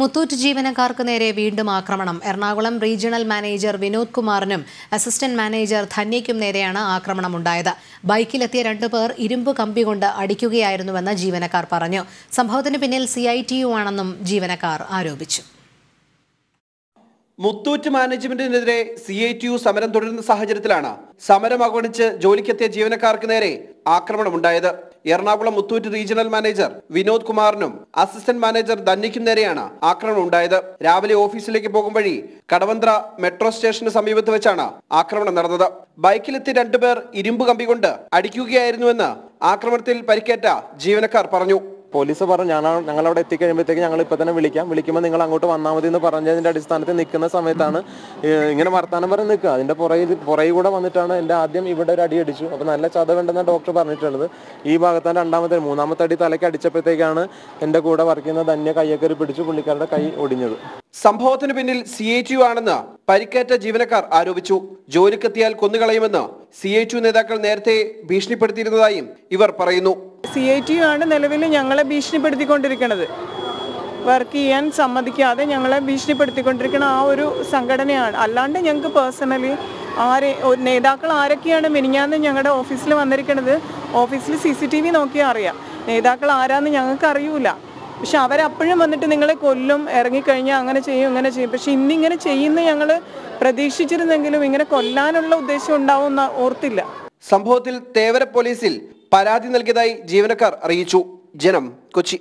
മുത്തൂറ്റ് ജീവനക്കാർക്ക് നേരെ വീണ്ടും ആക്രമണം. എറണാകുളം റീജിയണൽ മാനേജർ വിനോദ് കുമാറിനും അസിസ്റ്റന്റ് മാനേജർ ധന്യയ്ക്കും നേരെയാണ് ആക്രമണം ആക്രമണമുണ്ടായത് ബൈക്കിലെത്തിയ രണ്ടുപേർ ഇരുമ്പ് കമ്പി കൊണ്ട് അടിക്കുകയായിരുന്നുവെന്ന് ജീവനക്കാർ പറഞ്ഞു. സംഭവത്തിന് പിന്നിൽ സി ഐ ടി യു ആണെന്നും ജീവനക്കാർ ആരോപിച്ചു. മുത്തൂറ്റ് മാനേജ്മെന്റിനെതിരെ സി ഐ ടി യു സമരം തുടരുന്ന സാഹചര്യത്തിലാണ് സമരം അവഗണിച്ച് ജോലിക്കെത്തിയ ജീവനക്കാർക്ക് നേരെ ആക്രമണമുണ്ടായത്. എറണാകുളം മുത്തൂറ്റ് റീജിയണൽ മാനേജർ വിനോദ് കുമാറിനും അസിസ്റ്റന്റ് മാനേജർ ധന്യയ്ക്കും നേരെയാണ് ആക്രമണം ഉണ്ടായത് രാവിലെ ഓഫീസിലേക്ക് പോകും വഴി കടവന്ത്ര മെട്രോ സ്റ്റേഷന് സമീപത്ത് വെച്ചാണ് ആക്രമണം നടന്നത്. ബൈക്കിലെത്തി രണ്ടുപേർ ഇരുമ്പ് കമ്പി കൊണ്ട് അടിക്കുകയായിരുന്നുവെന്ന് ആക്രമണത്തിൽ പരിക്കേറ്റ ജീവനക്കാർ പറഞ്ഞു. പോലീസ് പറഞ്ഞു ഞാൻ ഞങ്ങൾ അവിടെ എത്തിക്കഴിയുമ്പോഴത്തേക്ക് ഞങ്ങൾ ഇപ്പൊ തന്നെ വിളിക്കാം. വിളിക്കുമ്പോൾ നിങ്ങൾ അങ്ങോട്ട് വന്നാൽ മതി എന്ന് പറഞ്ഞതിന്റെ അടിസ്ഥാനത്തിൽ നിൽക്കുന്ന സമയത്താണ് ഇങ്ങനെ വർത്താനം പറഞ്ഞ് നിൽക്കുക. അതിന്റെ പുറകിൽ പുറകിൽ കൂടെ വന്നിട്ടാണ് എന്റെ ആദ്യം ഇവിടെ ഒരു അടി അടിച്ചു. അപ്പൊ നല്ല ചതവുണ്ടെന്ന് ഡോക്ടർ പറഞ്ഞിട്ടുള്ളത്. ഈ ഭാഗത്താണ് രണ്ടാമത്തെ മൂന്നാമത്തെ അടി തലയ്ക്ക് അടിച്ചപ്പോഴത്തേക്കാണ് എന്റെ കൂടെ വർക്ക് ചെയ്യുന്ന ധന്യ കയ്യക്കറി പിടിച്ചു പുള്ളിക്കാരുടെ കൈ ഒടിഞ്ഞത്. സംഭവത്തിന് പിന്നിൽ സി എച്ച് യു ആണെന്ന് പരിക്കേറ്റ ജീവനക്കാർ ആരോപിച്ചു. ജോലിക്കെത്തിയാൽ കൊന്നുകളയുമെന്ന് സി എച്ച് യു നേതാക്കൾ നേരത്തെ ഭീഷണിപ്പെടുത്തിയിരുന്നതായും ഇവർ പറയുന്നു. സി ഐ ടി ആണ് നിലവിൽ ഞങ്ങളെ ഭീഷണിപ്പെടുത്തിക്കൊണ്ടിരിക്കുന്നത് വർക്ക് ചെയ്യാൻ സമ്മതിക്കാതെ ഞങ്ങളെ ഭീഷണിപ്പെടുത്തിക്കൊണ്ടിരിക്കുന്ന ആ ഒരു സംഘടനയാണ്. അല്ലാണ്ട് ഞങ്ങൾക്ക് പേഴ്സണലി ആരെ നേതാക്കൾ ആരൊക്കെയാണ് മിനിഞ്ഞാന്ന് ഞങ്ങളുടെ ഓഫീസിൽ വന്നിരിക്കുന്നത് ഓഫീസിൽ സി സി ടി വി നോക്കിയാൽ അറിയാം. നേതാക്കൾ ആരാന്ന് ഞങ്ങൾക്ക് അറിയൂല. പക്ഷെ അവരപ്പോഴും വന്നിട്ട് നിങ്ങളെ കൊല്ലും ഇറങ്ങിക്കഴിഞ്ഞാൽ അങ്ങനെ ചെയ്യും ഇങ്ങനെ ചെയ്യും. പക്ഷെ ഇന്നിങ്ങനെ ചെയ്യുന്ന ഞങ്ങൾ പ്രതീക്ഷിച്ചിരുന്നെങ്കിലും ഇങ്ങനെ കൊല്ലാനുള്ള ഉദ്ദേശം ഉണ്ടാവും ഓർത്തില്ല. സംഭവത്തിൽ തേവര പോലീസിൽ പരാതി നൽകിയതായി ജീവനക്കാർ അറിയിച്ചു. ജനം കൊച്ചി.